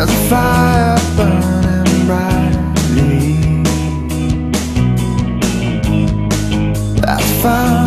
There's a fire burning brightly. That's found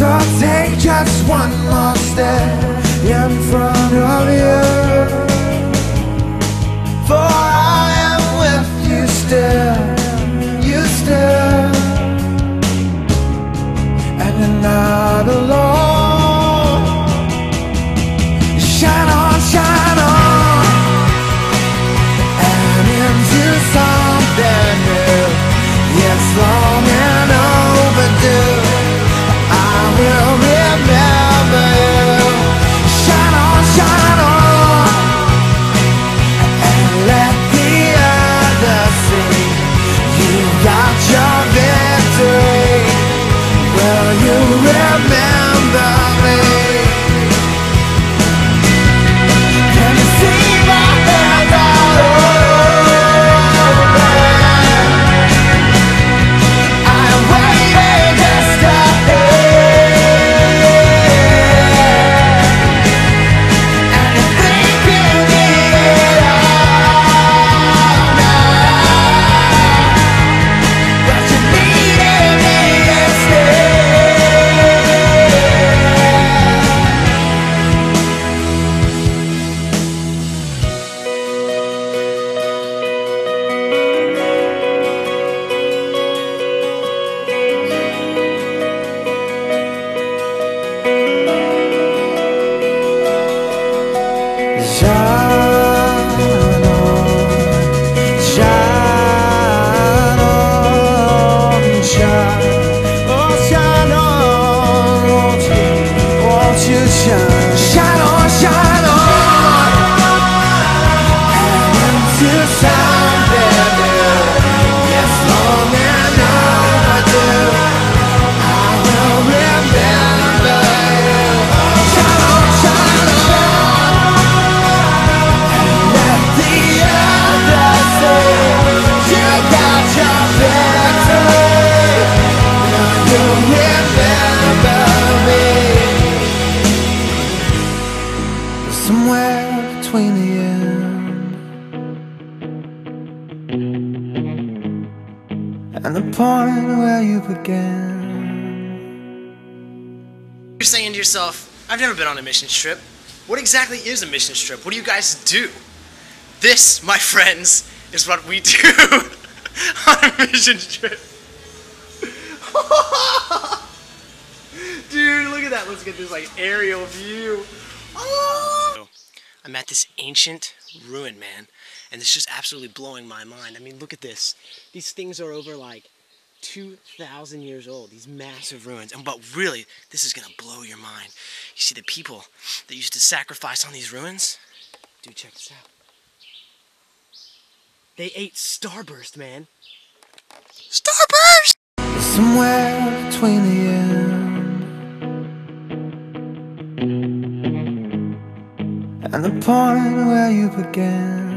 So take just one more step in front of you. For and the point where you began. You're saying to yourself, I've never been on a mission trip. What exactly is a mission trip? What do you guys do? This, my friends, is what we do on a mission trip. Dude, look at that. Let's get this like aerial view. Oh! I'm at this ancient ruin, man, and it's just absolutely blowing my mind. I mean, look at this. These things are over like 2,000 years old, these massive ruins. And but really, this is gonna blow your mind. You see the people that used to sacrifice on these ruins? Dude, check this out. They ate Starburst, man. Starburst! Somewhere between the end and the point where you began.